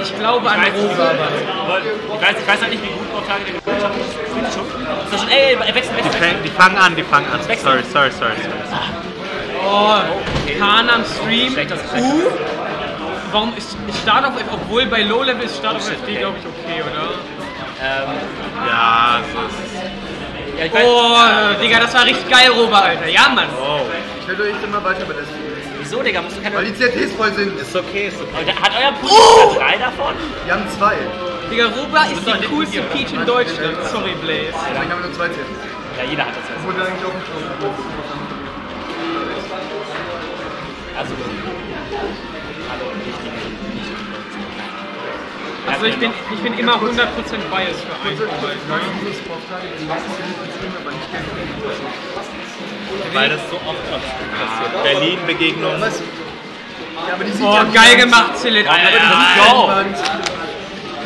Ich glaube an Rosa. Aber ich weiß, ich weiß halt nicht, wie gut auf Tage der schon. Ist schon, ey, ey, wechsel, Die, fangen an, die fangen an. Sorry, sorry, sorry. sorry. Oh, Kahn am Stream. Uh, warum ist Start auf F, obwohl bei Low Level ist Start auf FD, okay. glaube ich, okay, oder? Ähm, Ja, so ist ja, ich weiß, Oh, Digga, das war richtig geil, Rober, Alter. Ja, Mann. Oh. Ich werde euch immer weiter belästigen. Wieso, Digga, musst du keine... Weil die CTs voll sind. Ist okay, ist okay. Hat euer Putin drei davon? Wir haben zwei. Digga, Rober ist die coolste. Peach in Deutschland. Sorry, Blaze. Deswegen haben wir nur zwei CTs. Ja, jeder hat das jetzt. Wurde eigentlich auch so. Also, hallo, nicht Also ich bin, ich bin immer 100% biased für einen. Weil das so oft passiert. Berlin-Begegnung. Was? Ja, aber die sieht Oh, ja geil gemacht, Zilit. Ja, ja, Die ja. sieht ja niemand.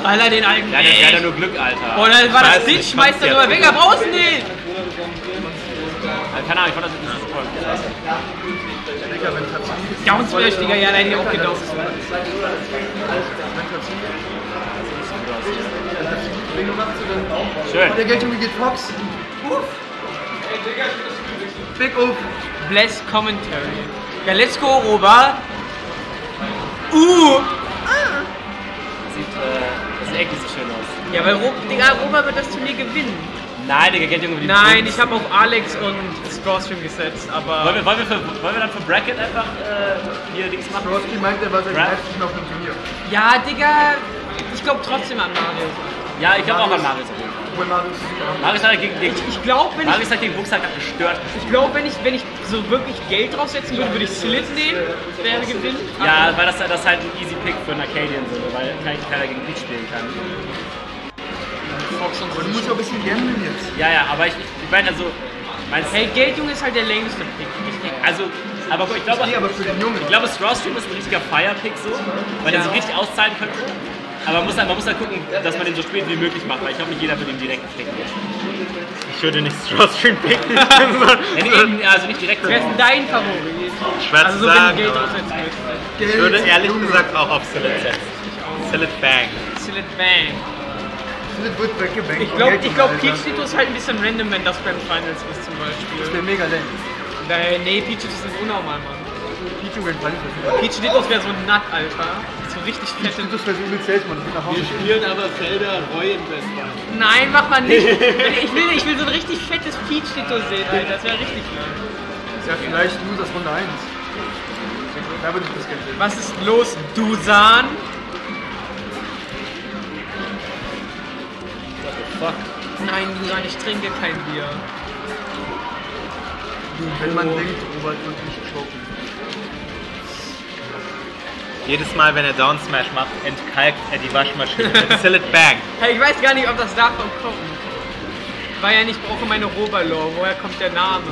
Alter, den alten. Ja, der, hat ja nur Glück, Alter. Oh, das war Ich das nicht, schmeißt er jetzt. weg, aber außen nicht. Keine Ahnung, ich fand das nicht so toll. Digga, Smash, Digga, ja, der hätte ich auch gedauert. Schön. Der Geldjunge geht Fox. Uff. Big Uff. Bless Commentary. Ja, let's go, Rober. Uh! Sieht, äh, das sieht nicht so schön aus. Ja, weil Ro Digga, Rober wird das Turnier gewinnen. Nein, Digga, geht irgendwie die Nein, Prinz. ich habe auf Alex und Strawstream gesetzt, Wollen aber. wir, wollen, wir für, wollen wir dann für Bracket einfach äh, hier Dings machen? Roski meint, er war seit letzten auf dem Turnier. Ja, Digga, ich glaube trotzdem an Mario. Ja, ich glaube auch an Marius. Marius hat gegen, gegen, Ich glaube, wenn ich, Marius hat gegen halt gestört. ich glaub, wenn ich, wenn ich so wirklich Geld draufsetzen würde, würde ich Slit nehmen, wäre gewinnen. Ja, weil das, das halt ein easy Pick für einen Arcadian so, weil kein- keiner gegen Peach spielen kann. Fox und Aber du musst ja auch ein bisschen gamblen jetzt. Ja, ja, aber ich, ich meine also, meinst Hey, Geldjunge ist halt der längste Pick. Ich also, aber ich glaube, Nee, aber für den Jungen. ich glaube, Strawstream ist ein richtiger Fire-Pick so, weil der Ja. sich richtig auszahlen könnte. Aber man muss, halt, man muss halt gucken, dass man den so spät wie möglich macht, weil ich glaube, nicht jeder wird ihn direkt picken. Ich würde nicht Strawstream picken. Ja, nee, also nicht direkt. wer ist denn dein Favorit? Schwer Also zu so, sagen. Geld. Geld, Ich würde ehrlich gesagt auch auf Sillet setzen. Sillet Bang. Slit Bang. Ich glaube, ich glaub, Peach ist halt ein bisschen random, wenn das Grand Finals ist zum Das Beispiel. wäre mega lame. Nee, nee Peach sind unnormal, Mann. Peach das Titos wäre so ein Nut, Alter. So richtig fette. Das wäre so man. Ich will nach Hause. spielen aber Felder Roy in Westbahn. Nein, mach mal nicht. Ich will, ich will so ein richtig fettes Peach Tito sehen, Alter. Das wäre richtig geil. Ja, vielleicht Losers Runde 1. Da würde ich das Geld sehen. Was ist los, Dusan? Fuck. Nein, Dusan, ich trinke kein Bier. Wenn man denkt, Robert wird nicht choken. Jedes Mal, wenn er Down Smash macht, entkalkt er die Waschmaschine mit Sillet Bang. Hey, ich weiß gar nicht, ob das davon kommt. War ja nicht, brauche meine Roberlaw. Woher kommt der Name?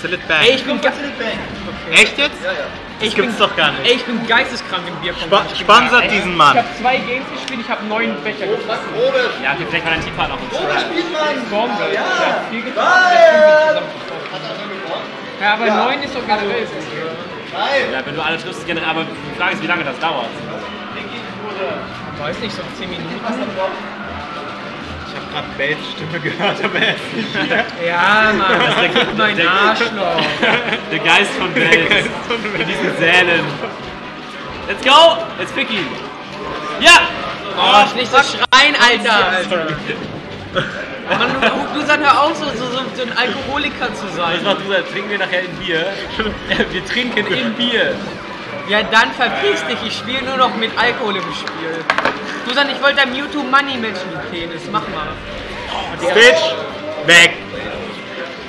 Sillet Bang. Ey, ich bin, ge Echt jetzt? ich gibt's bin, doch gar nicht. Ey, ich bin geisteskrank im Ich bin sponsert diesen Ich Mann. habe zwei Games gespielt, ich habe neun Becher getroffen. Ja, okay, vielleicht war dein Teampartner auch uns. Bombe. Ja. Ich hab viel ich hab fünf zusammen Ja, aber neun ist doch generell Ja, wenn du alle triffst, generell, aber die Frage ist, wie lange das dauert. Ich weiß nicht, so 10 Minuten. Ich habe gerade Bates Stimme gehört, aber er ist nicht hier. Ja, Mann, das ist mein der- Arschloch. Der Geist von Welt. In diesen Sälen. Let's go! Jetzt pick ihn. Ja! Oh, nicht so schreien, Alter. Mann, du, du sagst hör auf, so, so, so, ein Alkoholiker zu Was sein. macht du? Trinken wir nachher in Bier? Wir trinken in Bier. Ja, dann verpiss dich, ich spiele nur noch mit Alkohol im Spiel. Du sagst, ich wollte dein Mewtwo Money Match mit Penis, mach mal. Stitch, weg.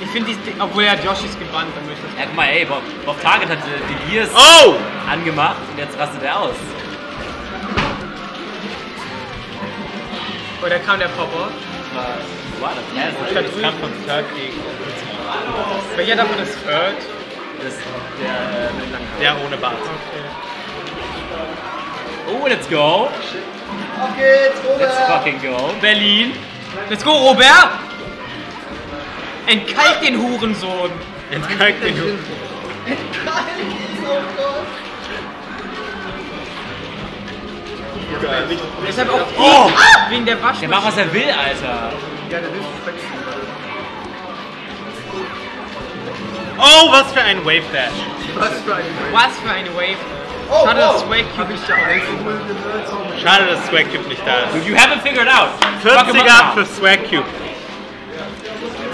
Ich finde die, obwohl ja Josh ist gebannt, dann möchte ich Ja, guck mal, ey, Bob, Bob Target hat äh, die Gears Oh! angemacht und jetzt rastet er aus. Oder kam der Popper? Das war, wo war das? Ja, das, Da ist, drüben. Kam vom Third gegen Welcher davon ist Third? das der äh, mit langen Haar. der ohne Bart. Okay. Oh, let's go. Auf geht's, Let's Robert! fucking go. Berlin. Let's go, Robert! Entkalt den Hurensohn! Entkalkt den Jungen. Deshalb auch Oh! wegen der Der macht, Waschmaschine. was er will, Alter. Ja, der. Oh, was für ein Wave Dash. Was für ein Was für eine Wave. Oh, Schade, dass. Swag ich ja Alkohol gehört? Schade, dass Swag Cube nicht da ist. You haven't figured out. Fuck him 40 up ab now. für Swag Cube.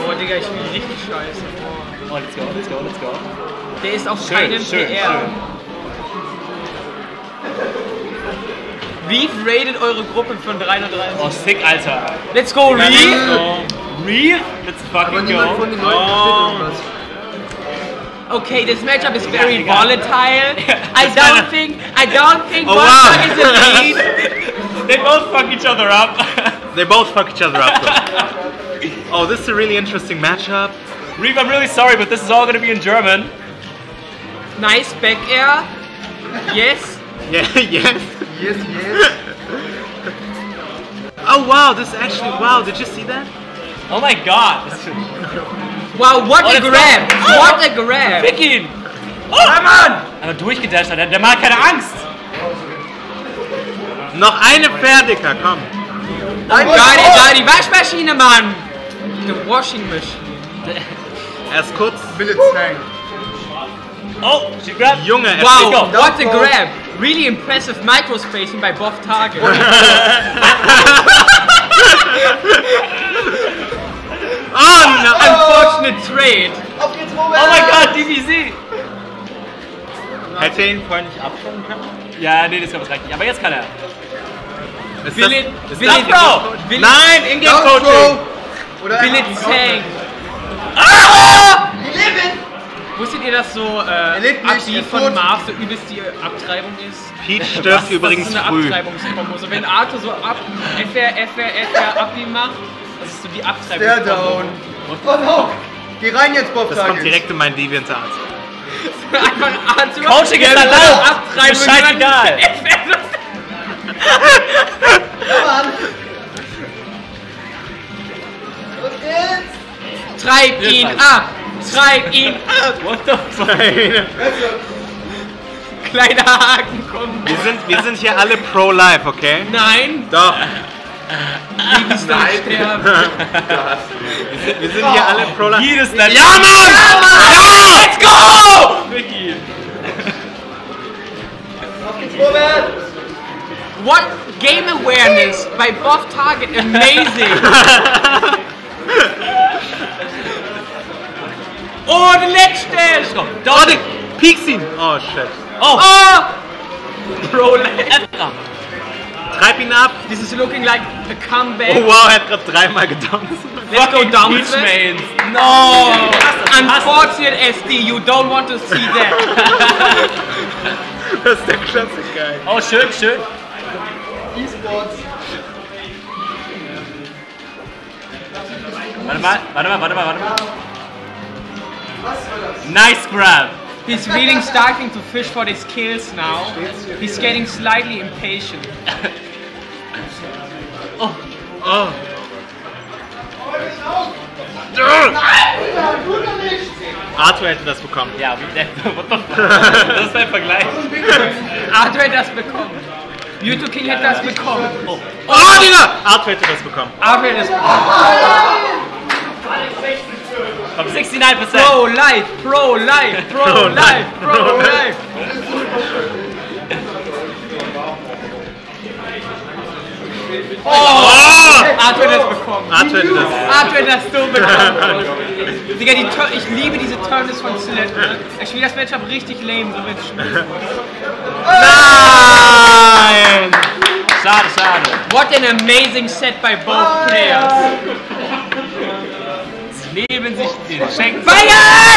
Boah, Digga, ich bin richtig scheiße. Oh, let's go, let's go, let's go. Der ist auf Schön, keinem schön, PR. schön. Reef rated eure Gruppe von 330. Oh, sick, Alter. Let's go, Reef! Oh. Reef? Let's Aber fucking niemand von go. den Leuten Oh. versteht irgendwas. Okay, this matchup is very egal. volatile. I don't think, I don't think Oh, one wow. side is a lead. They both fuck each other up. They both fuck each other up though. Oh, this is a really interesting matchup. Reef, I'm really sorry, but this is all gonna be in German. Nice back air. Yes. Yeah, yes. Yes, yes. Oh wow, this actually, wow, did you see that? Oh my god. Wow, what Oh, a grab! What a grab! Fick ihn! Oh, Mann! Aber durchgedasht hat, der, hat keine Angst. Noch eine Ferdiger, komm. Geil, geil, die Waschmaschine, Mann! The washing machine. Erst kurz. Billet Tank. Oh, she grabbed. Junge, er Wow, what a grab! Really impressive microspacing by Bob Target. Oh no! Unfortunate trade. Auf geht's, Robert! Oh mein Gott, DBZ! Hätte ihn vorher nicht abschauen können? Ja, nee, das kommt reicht nicht. Aber jetzt kann er. Ist Will das, it, ist will das it, will Nein, Ingame Coaching! Will it tank? Leben! Wusstet ihr, dass so äh, ist von. Marv so übelst die Abtreibung ist? Pete stirbt übrigens das ist so eine früh. Abtreibungskombo. So, wenn Arthur so ab, FR, FR, FR Abi macht, das ist so die Der Abtreibungskombo. down. Oh no! Geh rein jetzt, Bob Das kommt Target. direkt in meinen Deviant-Arzt. Einfach Arthur. Coaching ist erlaubt. Abtreibung. Ist scheißegal. FR. Los geht's! Treib ihn ab! Treib ihn ab! What the fuck? wir, Kleiner Haken, komm. sind, wir sind hier alle pro-life, okay? Nein, Doch. Babys dann sterben. Wir sind hier alle pro-life. Jedes Land. Ja, Mann! Ja! Let's go! Fick ihn. Auf geht's, Robert! What game awareness by Buff Target, amazing! Oh, the ledge dash! Go. Oh, der piekst ihn! Oh, shit. Oh. Oh! Pro F. Treib ihn ab. This is looking like a comeback. Oh wow, er hat gerade dreimal gedownt. Let's go down Peach. No! Unfortunate SD, you don't want to see that. Das ist der Klassiker. Oh, schön, schön. E-Sports. Warte mal, warte mal, warte mal, warte mal. Nice grab. He's really starting to fish for his kills now. He's getting slightly impatient. Oh. Arthur hätte das bekommen. Ja, wie der. What the fuck? Das ist ein Vergleich. Arthur hätte das bekommen. Mewtwo King hätte das bekommen. Oh, Digga! Arthur hätte das bekommen. Arthur hätte das bekommen. Komm, 69%. Pro life, pro life, pro Pro life, pro life. Oh! Arthur hätte das bekommen. Arthur hätte das. Arthur hätte das so bekommen. Digga, die Tur ich liebe diese Turns von. Ne? Ich spiele das Matchup richtig lame, so spielen. Nein! Schade, schade. What an amazing set by both players. Nehmen sich den Schenken. Feiern!